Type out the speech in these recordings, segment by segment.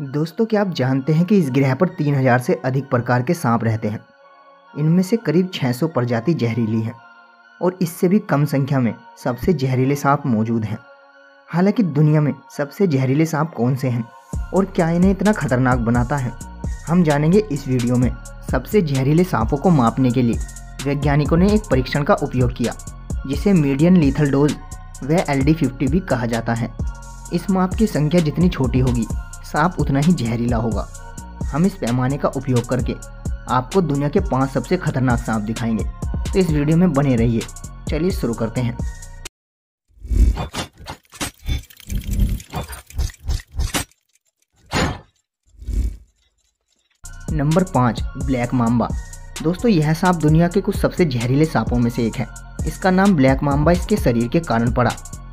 दोस्तों, क्या आप जानते हैं कि इस ग्रह पर 3000 से अधिक प्रकार के सांप रहते हैं? इनमें से करीब 600 प्रजाति जहरीली हैं, और इससे भी कम संख्या में सबसे जहरीले सांप मौजूद हैं। हालाँकि दुनिया में सबसे जहरीले सांप कौन से हैं, और क्या इन्हें इतना खतरनाक बनाता है? हम जानेंगे इस वीडियो में सबसे जहरीले सांपों को मापने के लिए। वैज्ञानिकों ने एक परीक्षण का उपयोग किया, जिसे मीडियन लीथल डोज व एल डी भी कहा जाता है। इस माप की संख्या जितनी छोटी होगी सांप उतना ही जहरीला होगा। हम इस पैमाने का उपयोग करके आपको दुनिया के पाँच सबसे खतरनाक सांप दिखाएँगे। तो इस वीडियो में बने रहिए। चलिए शुरू करते हैं। नंबर पाँच, ब्लैक माम्बा। दोस्तों, यह सांप दुनिया के कुछ सबसे जहरीले सांपों में से एक है। इसका नाम ब्लैक माम्बा इसके शरीर के कारण पड़ा,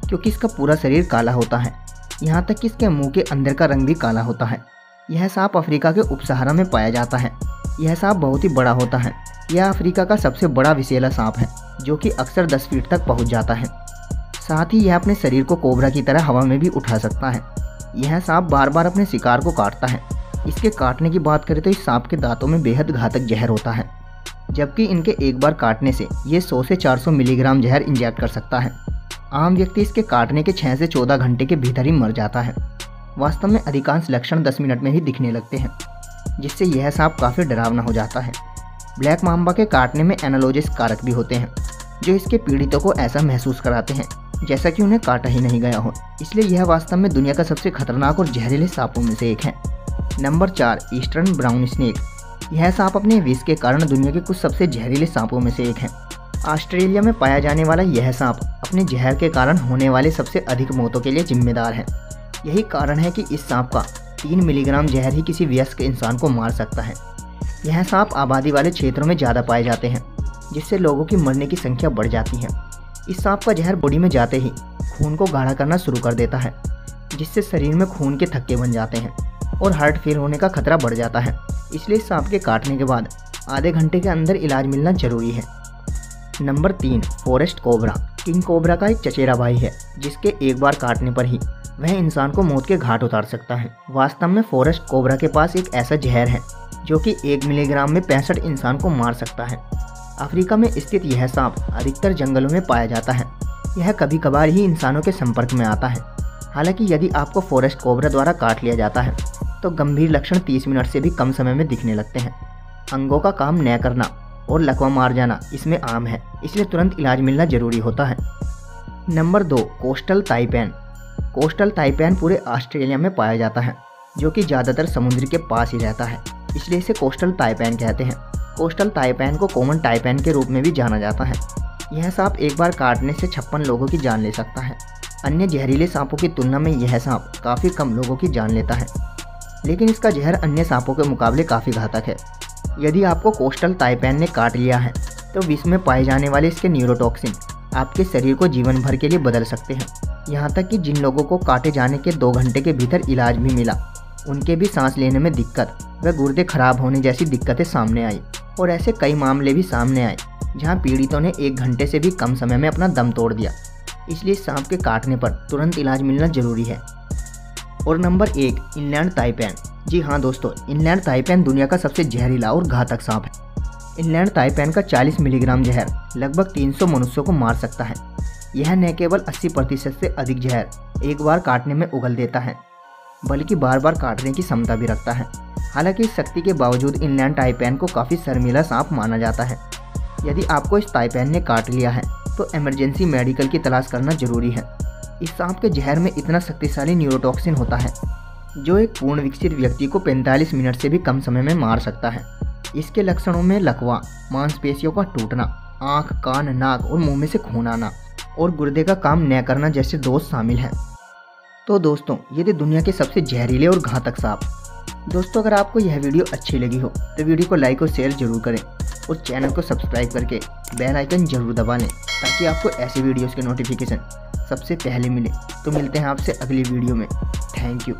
क्योंकि इसका पूरा शरीर काला होता है। यहाँ तक कि इसके मुँह के अंदर का रंग भी काला होता है। यह सांप अफ्रीका के उपसहारा में पाया जाता है। यह सांप बहुत ही बड़ा होता है। यह अफ्रीका का सबसे बड़ा विशेला सांप है, जो कि अक्सर 10 फीट तक पहुँच जाता है। साथ ही यह अपने शरीर को कोबरा की तरह हवा में भी उठा सकता है। यह सांप बार बार अपने शिकार को काटता है। इसके काटने की बात करें तो इस सांप के दांतों में बेहद घातक जहर होता है, जबकि इनके एक बार काटने से ये 100 से 400 मिलीग्राम जहर इंजेक्ट कर सकता है। आम व्यक्ति इसके काटने के 6 से 14 घंटे के भीतर ही मर जाता है। वास्तव में अधिकांश लक्षण 10 मिनट में ही दिखने लगते हैं, जिससे यह सांप काफ़ी डरावना हो जाता है। ब्लैक माम्बा के काटने में एनालोजिस कारक भी होते हैं, जो इसके पीड़ितों को ऐसा महसूस कराते हैं, जैसा कि उन्हें काटा ही नहीं गया हो। इसलिए यह वास्तव में दुनिया का सबसे खतरनाक और जहरीले सांपों में से एक है। नंबर चार, ईस्टर्न ब्राउन स्नेक। यह सांप अपने विष के कारण दुनिया के कुछ सबसे जहरीले सांपों में से एक है। ऑस्ट्रेलिया में पाया जाने वाला यह सांप अपने जहर के कारण होने वाले सबसे अधिक मौतों के लिए जिम्मेदार है। यही कारण है कि इस सांप का तीन मिलीग्राम जहर ही किसी व्यस्क इंसान को मार सकता है। यह सांप आबादी वाले क्षेत्रों में ज़्यादा पाए जाते हैं, जिससे लोगों की मरने की संख्या बढ़ जाती है। इस सांप का जहर बॉडी में जाते ही खून को गाढ़ा करना शुरू कर देता है, जिससे शरीर में खून के थक्के बन जाते हैं और हार्ट फेल होने का खतरा बढ़ जाता है। इसलिए सांप के काटने के बाद आधे घंटे के अंदर इलाज मिलना ज़रूरी है। नंबर तीन, फॉरेस्ट कोबरा। किंग कोबरा का एक चचेरा भाई है, जिसके एक बार काटने पर ही वह इंसान को मौत के घाट उतार सकता है। वास्तव में फॉरेस्ट कोबरा के पास एक ऐसा जहर है, जो कि एक मिलीग्राम में पैंसठ इंसान को मार सकता है। अफ्रीका में स्थित यह सांप अधिकतर जंगलों में पाया जाता है। यह कभी कभार ही इंसानों के संपर्क में आता है। हालाँकि यदि आपको फॉरेस्ट कोबरा द्वारा काट लिया जाता है तो गंभीर लक्षण 30 मिनट से भी कम समय में दिखने लगते हैं। अंगों का काम न करना। और लकवा मार जाना इसमें आम है, इसलिए तुरंत इलाज मिलना ज़रूरी होता है। नंबर दो, कोस्टल ताइपैन। कोस्टल ताइपैन पूरे ऑस्ट्रेलिया में पाया जाता है, जो कि ज़्यादातर समुद्र के पास ही रहता है, इसलिए इसे कोस्टल ताइपैन कहते हैं। कोस्टल ताइपैन को कॉमन टाइपैन के रूप में भी जाना जाता है। यह सांप एक बार काटने से छप्पन लोगों की जान ले सकता है। अन्य जहरीले सांपों की तुलना में यह सांप काफ़ी कम लोगों की जान लेता है। लेकिन इसका जहर अन्य सांपों के मुकाबले काफ़ी घातक है। यदि आपको कोस्टल ताइपैन ने काट लिया है तो विष में पाए जाने वाले इसके न्यूरोटॉक्सिन आपके शरीर को जीवन भर के लिए बदल सकते हैं। यहाँ तक कि जिन लोगों को काटे जाने के दो घंटे के भीतर इलाज भी मिला, उनके भी सांस लेने में दिक्कत व गुर्दे खराब होने जैसी दिक्कतें सामने आई। और ऐसे कई मामले भी सामने आए, जहाँ पीड़ितों ने एक घंटे से भी कम समय में अपना दम तोड़ दिया। इसलिए सांप के काटने पर तुरंत इलाज मिलना ज़रूरी है। और नंबर एक इंग्लैंड ताइपैन। जी हाँ दोस्तों, इनलैंड ताइपेन दुनिया का सबसे जहरीला और घातक सांप है। इनलैंड ताइपैन का 40 मिलीग्राम जहर लगभग 300 मनुष्यों को मार सकता है। यह न केवल 80 प्रतिशत से अधिक जहर एक बार काटने में उगल देता है, बल्कि बार बार काटने की क्षमता भी रखता है। हालाँकि इस शक्ति के बावजूद इनलैंड ताइपैन को काफ़ी शर्मिला सांप माना जाता है। यदि आपको इस ताइपैन ने काट लिया है तो इमरजेंसी मेडिकल की तलाश करना ज़रूरी है। इस सांप के जहर में इतना शक्तिशाली न्यूरोटॉक्सिन होता है जो एक पूर्ण विकसित व्यक्ति को 45 मिनट से भी कम समय में मार सकता है। इसके लक्षणों में लकवा, मांसपेशियों का टूटना, आँख, कान, नाक और मुँह में से खून आना और गुर्दे का काम न करना जैसे दोष शामिल हैं। तो दोस्तों, ये थे दुनिया के सबसे जहरीले और घातक सांप। दोस्तों, अगर आपको यह वीडियो अच्छी लगी हो तो वीडियो को लाइक और शेयर ज़रूर करें और चैनल को सब्सक्राइब करके बेल आइकन ज़रूर दबा लें ताकि आपको ऐसे वीडियोस के नोटिफिकेशन सबसे पहले मिले। तो मिलते हैं आपसे अगली वीडियो में। Thank you.